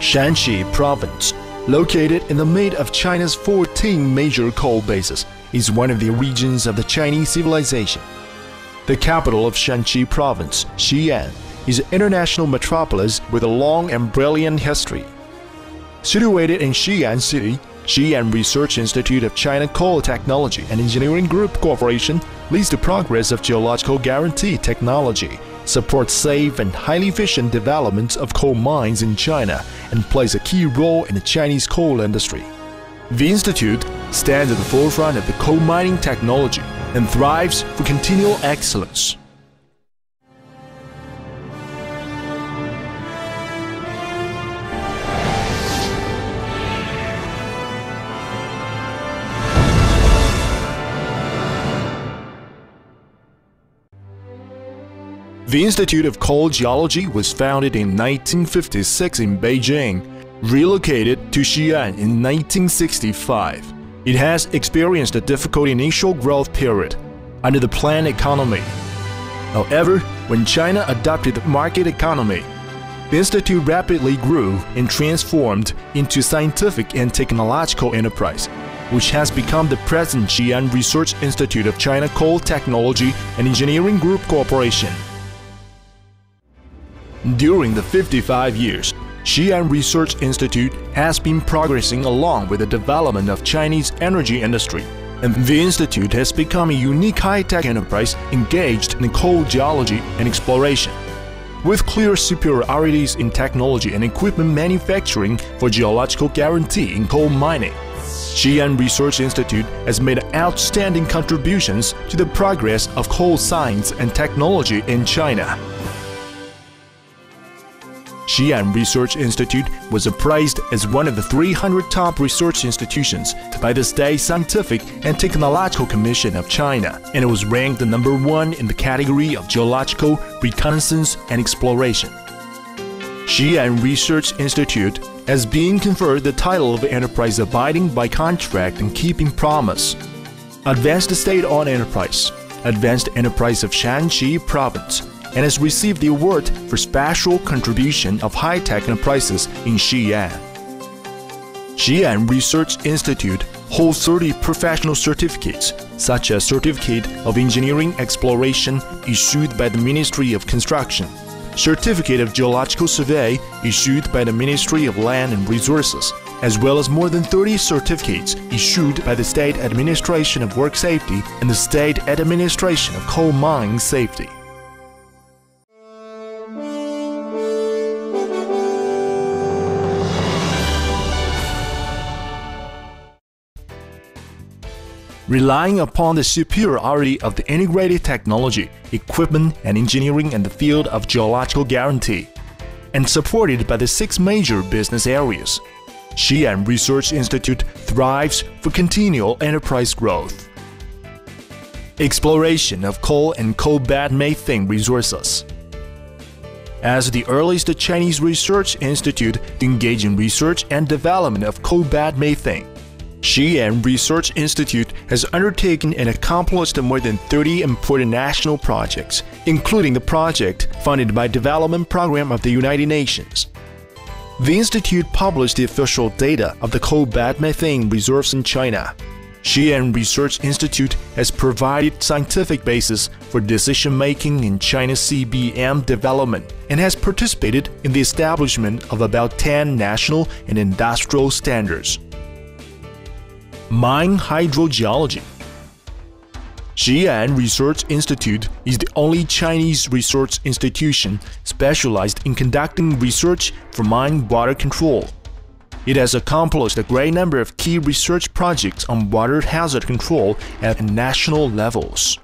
Shaanxi Province, located in the mid of China's 14 major coal bases, is one of the regions of the Chinese civilization. The capital of Shaanxi Province, Xi'an, is an international metropolis with a long and brilliant history. Situated in Xi'an City, Xi'an Research Institute of China Coal Technology and Engineering Group Corporation leads the progress of geological guarantee technology supports safe and highly efficient development of coal mines in China and plays a key role in the Chinese coal industry. The institute stands at the forefront of the coal mining technology and thrives for continual excellence. The Institute of Coal Geology was founded in 1956 in Beijing, relocated to Xi'an in 1965. It has experienced a difficult initial growth period under the planned economy. However, when China adopted the market economy, the institute rapidly grew and transformed into scientific and technological enterprise, which has become the present Xi'an Research Institute of China Coal Technology and Engineering Group Corporation. During the 55 years, Xi'an Research Institute has been progressing along with the development of Chinese energy industry, and the institute has become a unique high-tech enterprise engaged in coal geology and exploration. With clear superiorities in technology and equipment manufacturing for geological guarantee in coal mining, Xi'an Research Institute has made outstanding contributions to the progress of coal science and technology in China. Xi'an Research Institute was appraised as one of the 300 top research institutions by the State Scientific and Technological Commission of China, and it was ranked the number one in the category of geological reconnaissance and exploration. Xi'an Research Institute has been conferred the title of enterprise abiding by contract and keeping promise. Advanced State-owned Enterprise, Advanced Enterprise of Shaanxi Province, and has received the award for special contribution of high-tech enterprises in Xi'an. Xi'an Research Institute holds 30 professional certificates, such as Certificate of Engineering Exploration issued by the Ministry of Construction, Certificate of Geological Survey issued by the Ministry of Land and Resources, as well as more than 30 certificates issued by the State Administration of Work Safety and the State Administration of Coal Mine Safety. Relying upon the superiority of the integrated technology, equipment, and engineering in the field of geological guarantee, and supported by the six major business areas, Xi'an Research Institute thrives for continual enterprise growth. Exploration of coal and coal bed methane resources. As the earliest Chinese research institute to engage in research and development of coal bed methane, Xi'an Research Institute has undertaken and accomplished more than 30 important national projects, including the project funded by Development Program of the United Nations. The institute published the official data of the coal bed methane reserves in China. Xi'an Research Institute has provided scientific basis for decision-making in China's CBM development and has participated in the establishment of about 10 national and industrial standards. Mine Hydrogeology Xi'an Research Institute is the only Chinese research institution specialized in conducting research for mine water control. It has accomplished a great number of key research projects on water hazard control at national levels.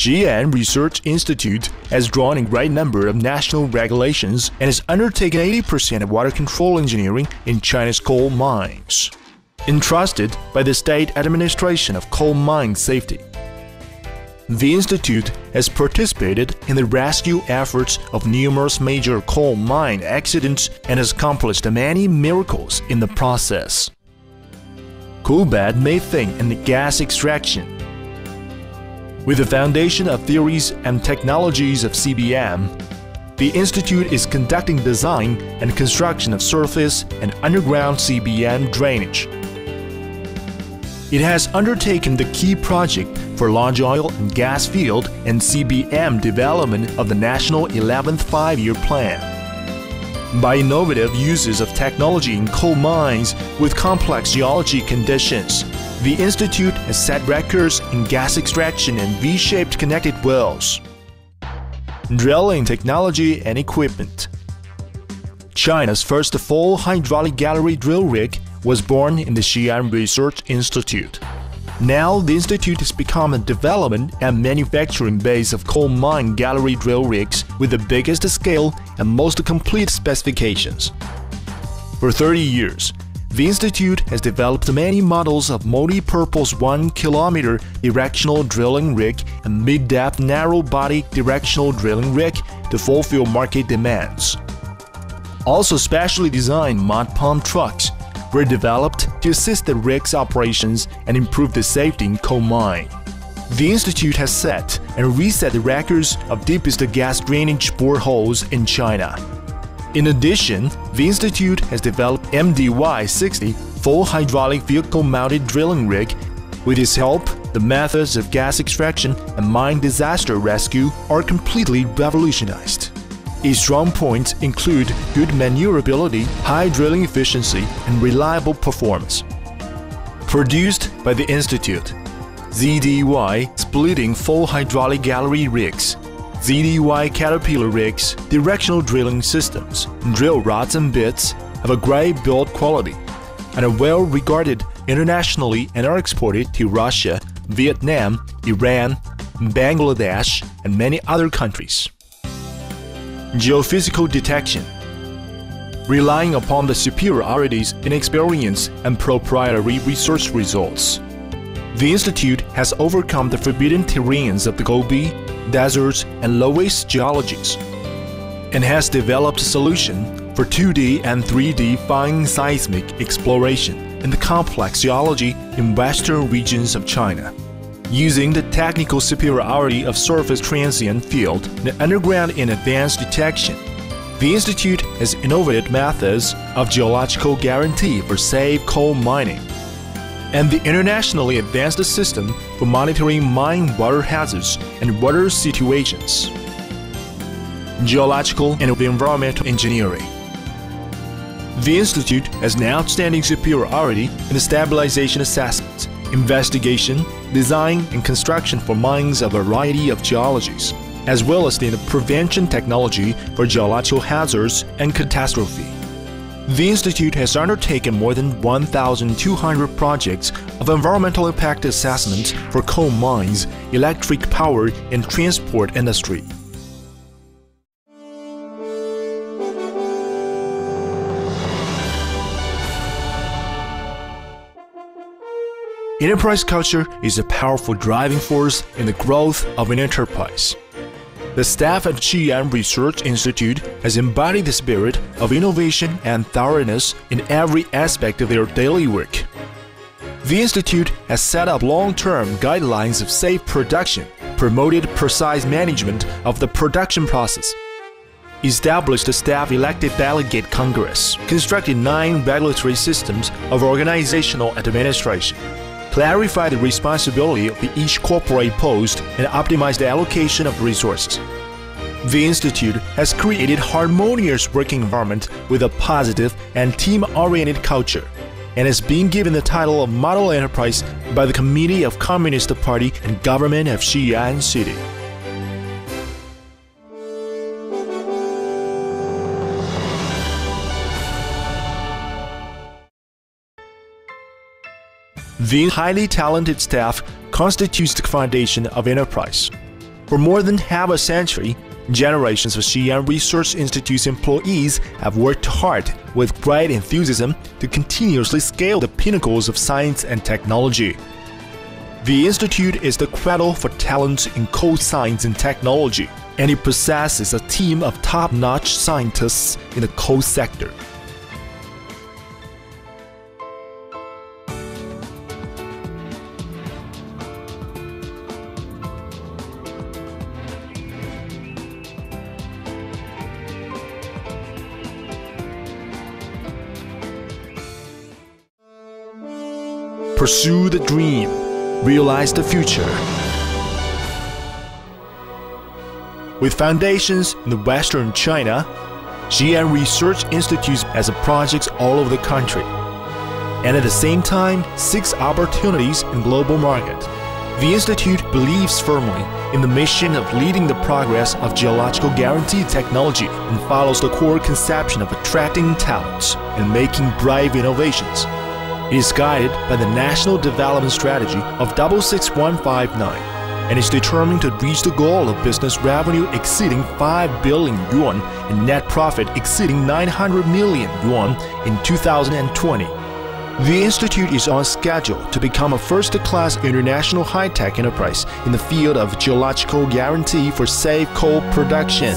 Xi'an Research Institute has drawn a great number of national regulations and has undertaken 80% of water control engineering in China's coal mines. Entrusted by the State Administration of Coal Mine Safety. The institute has participated in the rescue efforts of numerous major coal mine accidents and has accomplished many miracles in the process. Coal bed methane and gas extraction with the foundation of theories and technologies of CBM, the institute is conducting design and construction of surface and underground CBM drainage. It has undertaken the key project for large oil and gas field and CBM development of the National 11th Five-Year Plan. By innovative uses of technology in coal mines with complex geology conditions, the Institute has set records in gas extraction and V-shaped connected wells. Drilling technology and equipment China's first full hydraulic gallery drill rig was born in the Xi'an Research Institute. Now, the institute has become a development and manufacturing base of coal mine gallery drill rigs with the biggest scale and most complete specifications. For 30 years, the institute has developed many models of multi-purpose 1 km directional drilling rig and mid-depth narrow-body directional drilling rig to fulfill market demands. Also specially designed mud pump trucks were developed to assist the rig's operations and improve the safety in coal mine. The institute has set and reset the records of deepest gas drainage boreholes in China. In addition, the institute has developed MDY-60 full hydraulic vehicle-mounted drilling rig. With its help, the methods of gas extraction and mine disaster rescue are completely revolutionized. Its strong points include good maneuverability, high drilling efficiency, and reliable performance. Produced by the Institute ZDY Splitting Full Hydraulic Gallery Rigs ZDY Caterpillar rigs, directional drilling systems, drill rods and bits have a great build quality and are well regarded internationally and are exported to Russia, Vietnam, Iran, Bangladesh, and many other countries. Geophysical detection Relying upon the superiorities in experience and proprietary research results, the Institute has overcome the forbidden terrains of the Gobi, deserts, and loess geologies, and has developed a solution for 2D and 3D fine seismic exploration in the complex geology in western regions of China. Using the technical superiority of surface transient field, the underground and advanced detection, the Institute has innovated methods of geological guarantee for safe coal mining and the internationally advanced system for monitoring mine water hazards and water situations. Geological and Environmental Engineering The Institute has an outstanding superiority in the stabilization assessment, investigation, design, and construction for mines of a variety of geologies, as well as in the prevention technology for geological hazards and catastrophe. The Institute has undertaken more than 1,200 projects of environmental impact assessment for coal mines, electric power, and transport industry. Enterprise culture is a powerful driving force in the growth of an enterprise. The staff at Xi'an Research Institute has embodied the spirit of innovation and thoroughness in every aspect of their daily work. The institute has set up long-term guidelines of safe production, promoted precise management of the production process, established a staff-elected delegate congress, constructed nine regulatory systems of organizational administration, clarify the responsibility of each corporate post, and optimize the allocation of resources. The Institute has created harmonious working environment with a positive and team-oriented culture and has been given the title of Model Enterprise by the Committee of Communist Party and Government of Xi'an City. The highly talented staff constitutes the foundation of enterprise. For more than half a century, generations of Xi'an Research Institute's employees have worked hard with great enthusiasm to continuously scale the pinnacles of science and technology. The institute is the cradle for talent in coal science and technology, and it possesses a team of top-notch scientists in the coal sector. Pursue the dream. Realize the future. With foundations in the Western China, Xi'an Research Institute has projects all over the country, and at the same time seeks opportunities in global market. The Institute believes firmly in the mission of leading the progress of geological guarantee technology and follows the core conception of attracting talents and making brave innovations. It is guided by the National Development Strategy of 66159 and is determined to reach the goal of business revenue exceeding 5 billion yuan and net profit exceeding 900 million yuan in 2020. The Institute is on schedule to become a first-class international high-tech enterprise in the field of geological guarantee for safe coal production.